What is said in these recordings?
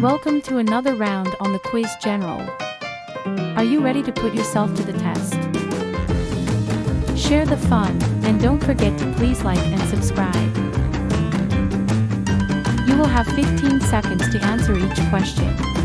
Welcome to another round on the Quiz General. Are you ready to put yourself to the test? Share the fun, and don't forget to please like and subscribe. You will have 15 seconds to answer each question.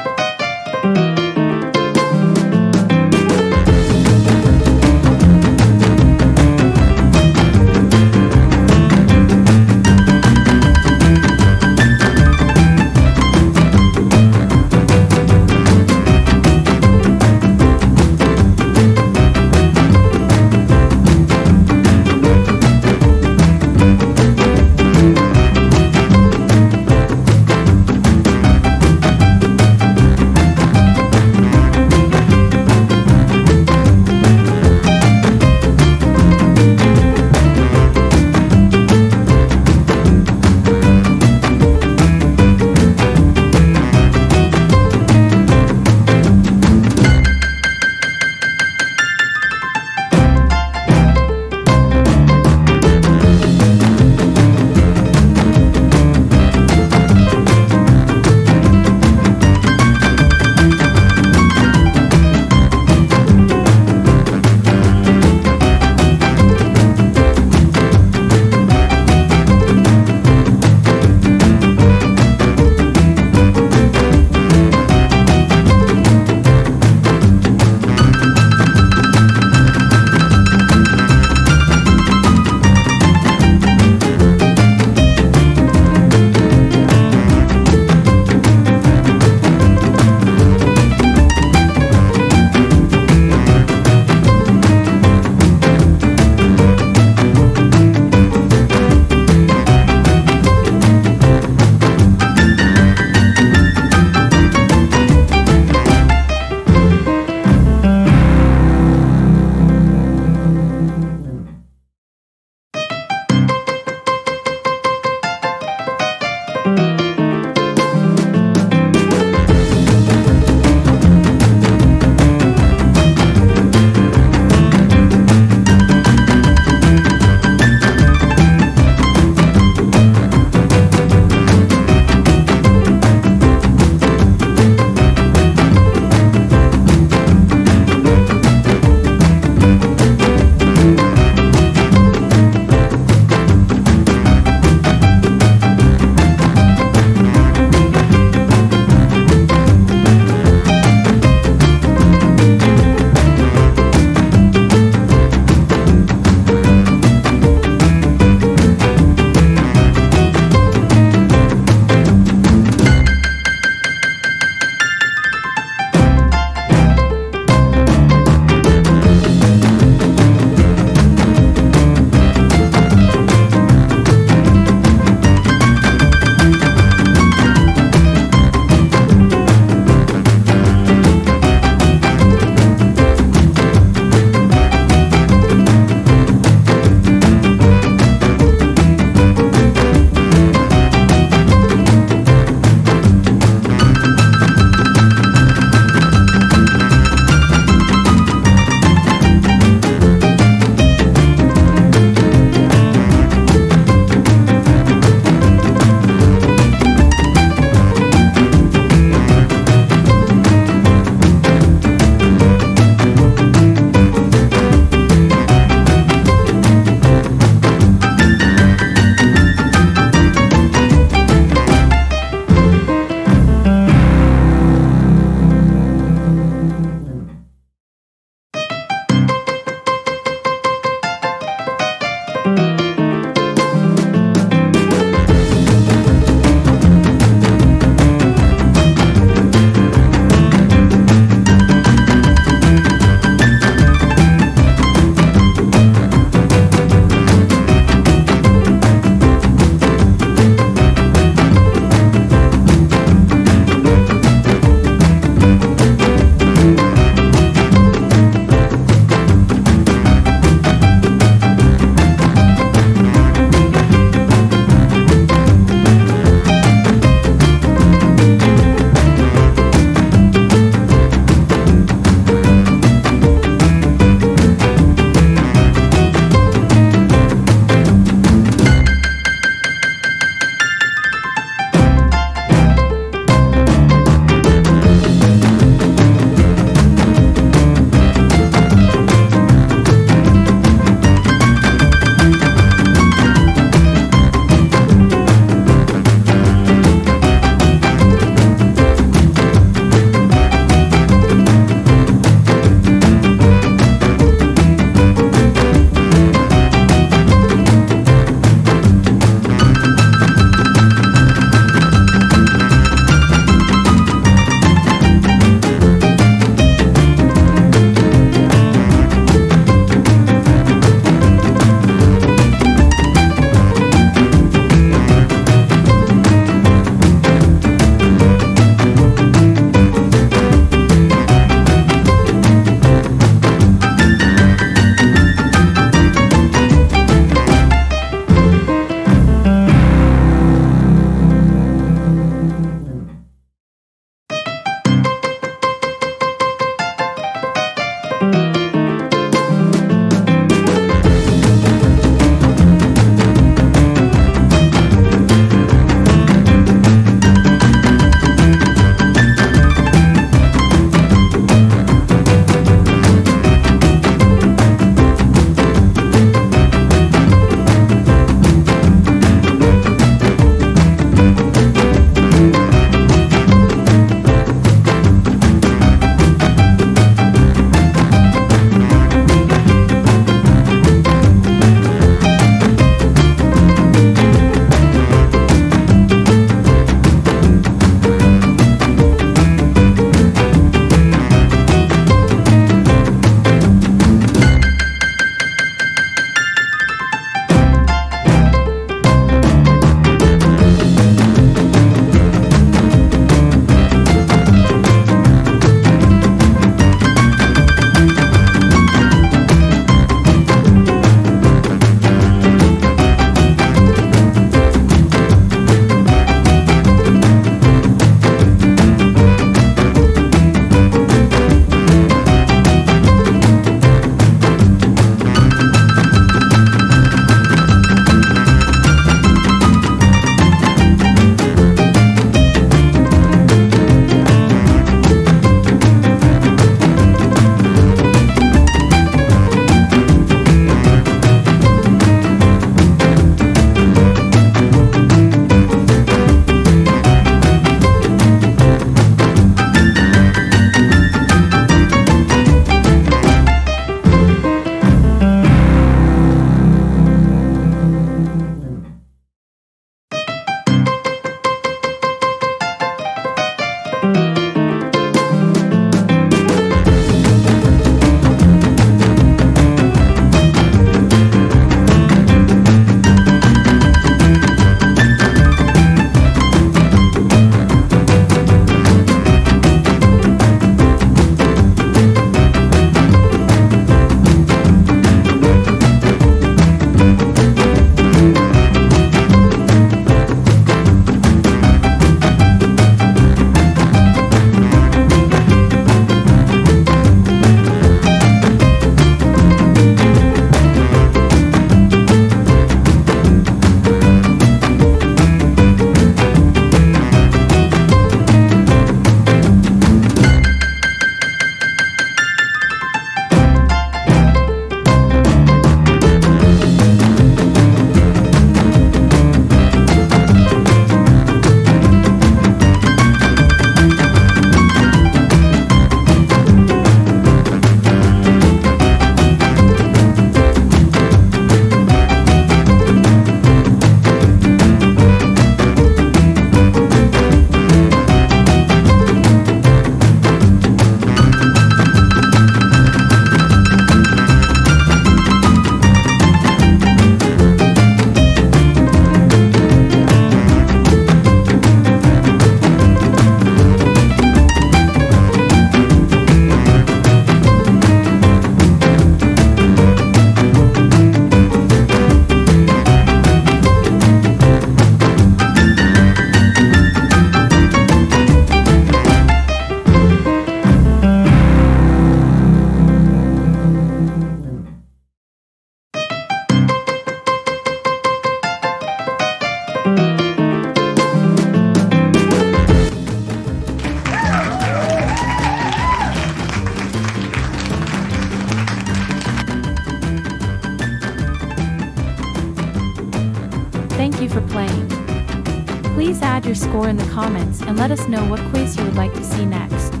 In the comments and let us know what quiz you would like to see next.